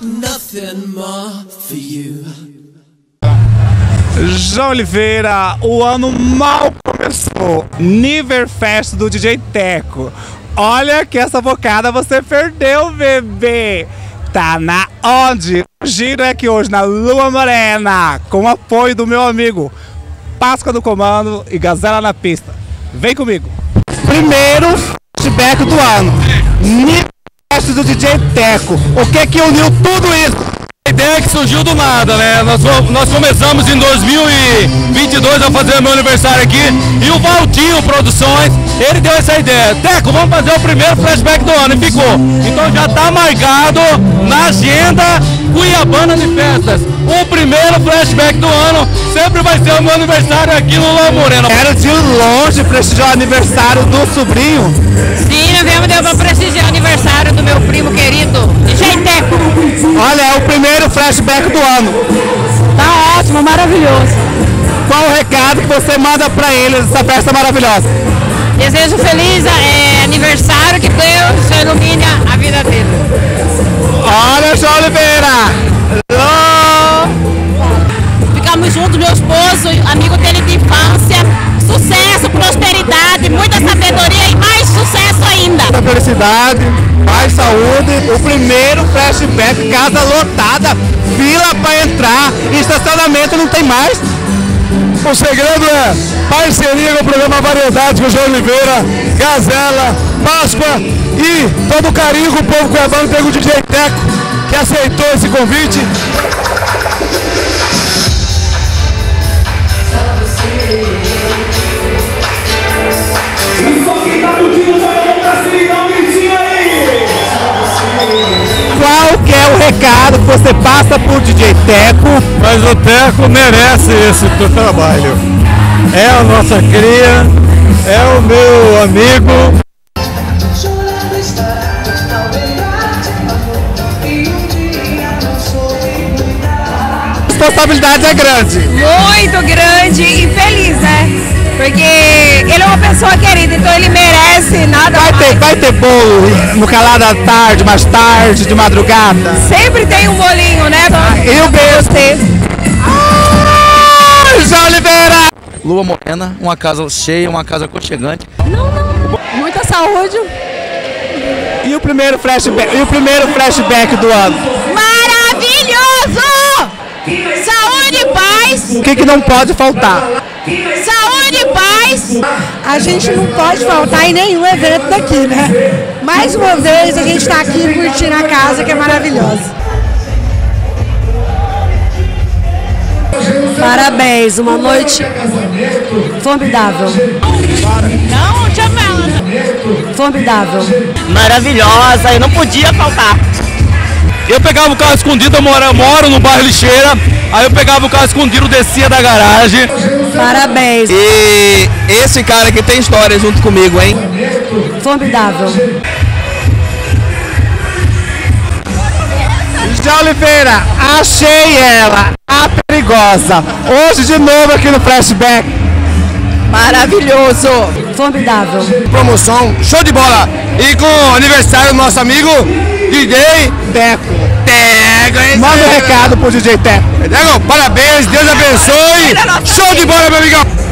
Nothing more for you. João Oliveira, o ano mal começou. Niverfest do DJ Teco. Olha que essa bocada você perdeu, bebê. Tá na onde? O giro é que hoje na Lua Morena, com apoio do meu amigo Páscoa do Comando e Gazela na pista. Vem comigo. Primeiro flashback do ano. Niverfest do DJ Teco. O que que uniu tudo isso? A ideia que surgiu do nada, né? Nós, nós começamos em 2022 a fazer meu aniversário aqui e o Valtinho Produções, ele deu essa ideia. Teco, vamos fazer o primeiro flashback do ano e ficou. Então já está marcado na agenda Cuiabana de Festas. O primeiro flashback do ano sempre vai ser o meu aniversário aqui no La Morena. Era de longe prestigiar o aniversário do sobrinho. Sim, nós viemos deu pra prestigiar o aniversário do meu primo querido, DJ Teco. Olha, é o primeiro flashback do ano. Tá ótimo, maravilhoso. Qual o recado que você manda pra eles dessa festa maravilhosa? Desejo feliz é, aniversário, que Deus ilumine a vida dele. Olha, João Oliveira! Alô! Ficamos juntos, meu esposo, amigo dele de infância. Sucesso, prosperidade, muita sabedoria e mais sucesso ainda. Muita felicidade, mais saúde. O primeiro flashback, casa lotada, fila pra entrar, estacionamento não tem mais. O segredo é parceria com o programa Variedade com o João Oliveira, Gazela, Páscoa e todo carinho que o povo cuiabano tem com o DJ Teco, que aceitou esse convite. Recado que você passa pro DJ Teco? Mas o Teco merece esse teu trabalho. É a nossa cria, é o meu amigo. A responsabilidade é grande. Muito grande e feliz, né? Porque ele é uma ter, vai ter bolo no calado da tarde, mais tarde, de madrugada. Sempre tem um bolinho, né? E o beijo. João Oliveira! Lua Morena, uma casa cheia, uma casa aconchegante. Muita saúde. E o primeiro flashback, e o primeiro flashback do ano. Maravilhoso! Saúde e paz! O que, que não pode faltar? Saúde e paz! A gente não pode faltar em nenhum evento daqui, né? Mais uma vez a gente está aqui curtindo a casa que é maravilhosa. Parabéns, uma noite formidável. Não. Formidável. Maravilhosa, e não podia faltar. Eu pegava o carro escondido, eu moro, eu moro no bairro Lixeira, aí eu pegava o carro escondido, descia da garagem. Parabéns. E esse cara aqui tem história junto comigo, hein? Formidável. João Oliveira, achei ela, a perigosa. Hoje de novo aqui no flashback. Maravilhoso. Formidável. Promoção, show de bola! E com o aniversário do nosso amigo DJ Teco. Tego, recado pro DJ. Tego, parabéns, Deus abençoe! Show de bola, meu amigão!